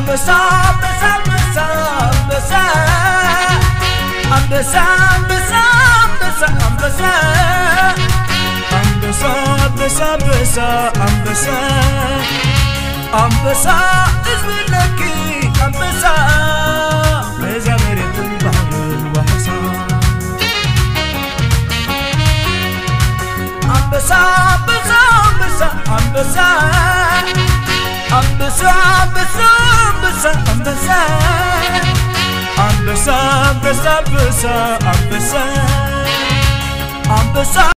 አንበሳ አንበሳ አንበሳ አንበሳ አንበሳ አንበሳ አንበሳ አንበሳ አንበሳ አንበሳ አንበሳ አንበሳ ህዝብ ለኪ አንበሳ ዋሕሳ አንበሳ አንበሳ አንበሳ አንበሳ አንበሳ አንበሳ አንበሳ አንበሳ አንበሳ አንበሳ አንበሳ